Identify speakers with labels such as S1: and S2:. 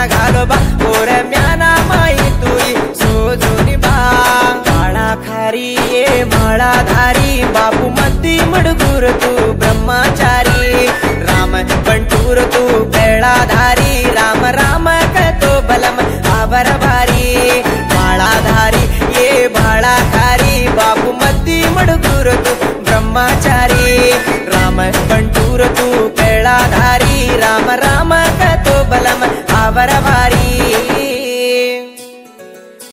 S1: तुन म्याना घालो बा ओरे म्याना माई तुई सोजो निभा माळा खारी ये माळा धारी बापू मद्दी मडगुर तू ब्रह्मचारी। राम पंटूर तू बेळाधारी, राम राम कतो बलम आवर भारी माळाधारी ये भाळाधारी बापू मद्दी मडगुर तू ब्रह्मचारी। राम